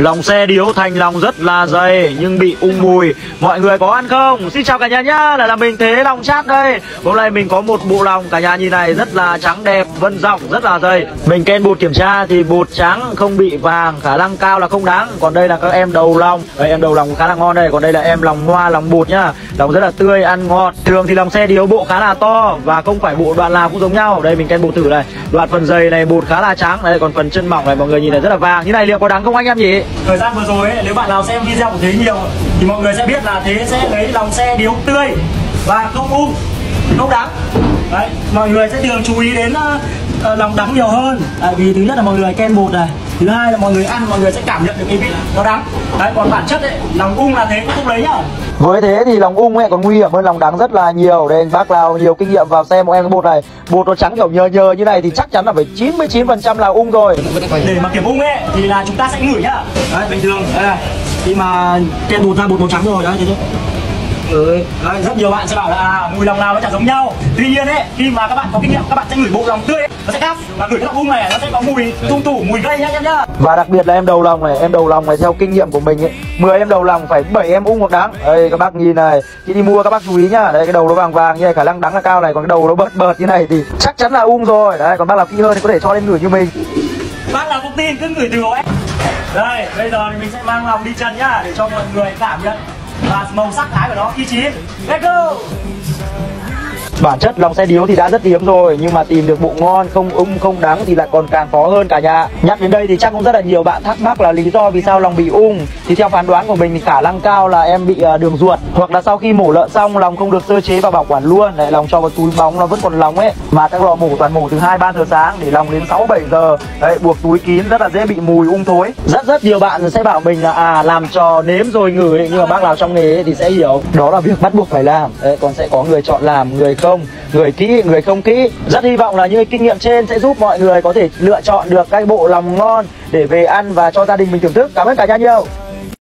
Lòng xe điếu thành lòng rất là dày nhưng bị ung mùi. Mọi người có ăn không? Xin chào cả nhà nhá, lại là mình Thế Lòng Chat đây. Hôm nay mình có một bộ lòng cả nhà nhìn này rất là trắng đẹp, vân rộng rất là dày. Mình ken bột kiểm tra thì bột trắng không bị vàng, khả năng cao là không đáng. Còn đây là các em đầu lòng. Đây em đầu lòng khá là ngon đây, còn đây là em lòng hoa, lòng bột nhá. Lòng rất là tươi, ăn ngọt. Thường thì lòng xe điếu bộ khá là to và không phải bộ đoạn nào cũng giống nhau. Đây mình ken bột thử này. Đoạn phần dày này bột khá là trắng, đây còn phần chân mỏng này mọi người nhìn này rất là vàng. Như này liệu có đáng không anh em nhỉ? Thời gian vừa rồi ấy, nếu bạn nào xem video của Thế nhiều thì mọi người sẽ biết là Thế sẽ lấy lòng xe điếu tươi và không ung, không đắng. Đấy, mọi người sẽ thường chú ý đến uh, lòng đắng nhiều hơn. Tại vì thứ nhất là mọi người ken bột này, thứ hai là mọi người ăn mọi người sẽ cảm nhận được cái vị nó đắng. Đấy, còn bản chất ấy, lòng ung là Thế cũng không lấy nhá. Với thế thì lòng ung ấy còn nguy hiểm hơn lòng đắng rất là nhiều. Đây anh bác nào nhiều kinh nghiệm vào xem một em cái bột này. Bột nó trắng kiểu nhờ nhờ như này thì chắc chắn là phải 99% là ung rồi. Để mà kiểm ung ấy thì là chúng ta sẽ ngửi nhá. Đấy bình thường. Đây này. Khi mà ken bột ra bột màu trắng rồi. Đấy thấy chưa Đấy, rất nhiều bạn sẽ bảo là à, mùi lòng nào nó chẳng giống nhau. Tuy nhiên ấy khi mà các bạn có kinh nghiệm các bạn sẽ ngửi bộ lòng tươi ấy, nó sẽ khác. Và ngửi cái lòng ung này nó sẽ có mùi tung tủ mùi gây nhá em nhá. Và đặc biệt là em đầu lòng này em đầu lòng này theo kinh nghiệm của mình ấy 10 em đầu lòng phải 7 em ung hoặc đắng. Đây các bác nhìn này khi đi mua các bác chú ý nhá. Đây cái đầu nó vàng vàng như này khả năng đắng là cao này còn cái đầu nó bợt bợt như này thì chắc chắn là ung rồi. Đấy còn bác nào kỹ hơn thì có thể cho lên ngửi như mình. Bác nào không tin cứ ngửi từ ấy. Đây bây giờ thì mình sẽ mang lòng đi chân nhá để cho mọi người cảm nhận và màu sắc thái của nó. Y chí. Let's go. Bản chất lòng xe điếu thì đã rất hiếm rồi Nhưng mà tìm được bộ ngon không ung không đắng thì lại còn càng khó hơn cả nhà. Nhắc đến đây thì chắc cũng rất là nhiều bạn thắc mắc là lý do vì sao lòng bị ung. Thì theo phán đoán của mình thì khả năng cao là em bị uh, đường ruột Hoặc là sau khi mổ lợn xong lòng không được sơ chế và bảo quản luôn. Lại lòng cho vào túi bóng nó vẫn còn lòng ấy Mà các lò mổ toàn mổ từ 2-3 giờ sáng để lòng đến 6-7 giờ. Đấy buộc túi kín rất là dễ bị mùi ung thối. Rất rất nhiều bạn sẽ bảo mình là à làm trò nếm rồi ngửi Nhưng mà bác nào trong nghề thì sẽ hiểu. Đó là việc bắt buộc phải làm. Đấy, Còn sẽ có người chọn làm người không người kỹ, người không kỹ. Rất hy vọng là những kinh nghiệm trên sẽ giúp mọi người có thể lựa chọn được cái bộ lòng ngon để về ăn và cho gia đình mình thưởng thức. Cảm ơn cả nhà nhiều.